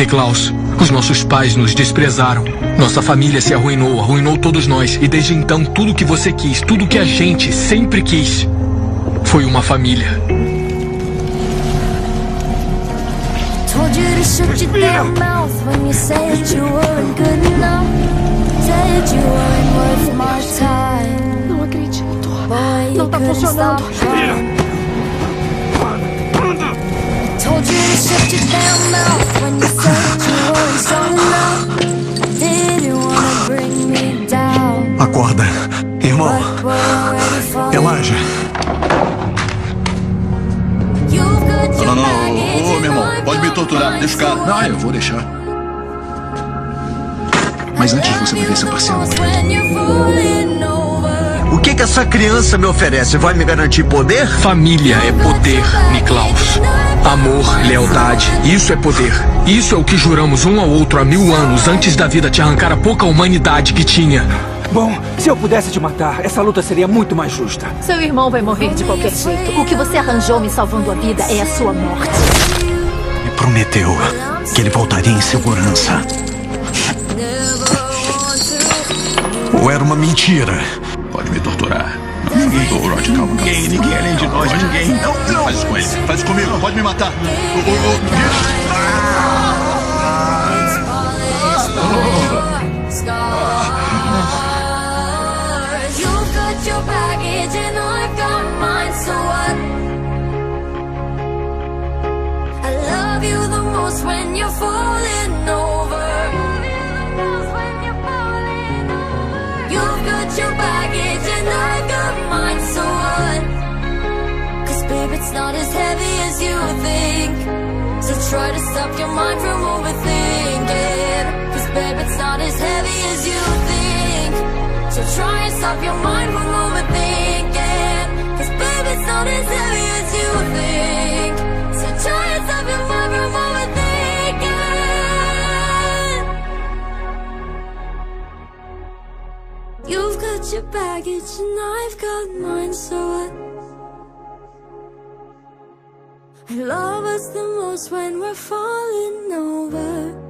Niklaus, os nossos pais nos desprezaram. Nossa família se arruinou, arruinou todos nós. E desde então, tudo que você quis, tudo que a gente sempre quis, foi uma família. Told you to shut your damn mouth when you said you weren't good enough. Said you weren't worth my time. Não acredito. Boy, Não tá funcionando. Told you to shut your damn mouth when you Acorda. Irmão, relaxa. Não, não, não. Ô, meu irmão, pode me torturar. Deixa o cara. Não, eu vou deixar. Mas antes você vai ver se eu parceiro. O que que essa criança me oferece? Vai me garantir poder? Família é poder, Niklaus. Amor, lealdade, isso é poder. Isso é o que juramos um ao outro há mil anos antes da vida te arrancar a pouca humanidade que tinha. Bom, se eu pudesse te matar, essa luta seria muito mais justa. Seu irmão vai morrer de qualquer jeito. O que você arranjou me salvando a vida é a sua morte. Me prometeu que ele voltaria em segurança. Ou era uma mentira? Pode me torturar. Não, ninguém. Ô, Rod, calma. Ninguém, ninguém além de nós, ninguém. Não, não. Faz isso com ele. Faz isso comigo. Pode me matar. Ô, ô, ô. I've got mine, so what? I love you the most when you're falling over. You've got your baggage and I've got mine, so what? Cause babe, it's not as heavy as you think. So try to stop your mind from overthinking. Stop your mind from overthinking. Cause babe, it's not as heavy as you think. So try and stop your mind from overthinking. You've got your baggage and I've got mine, so what? Love us the most when we're falling over.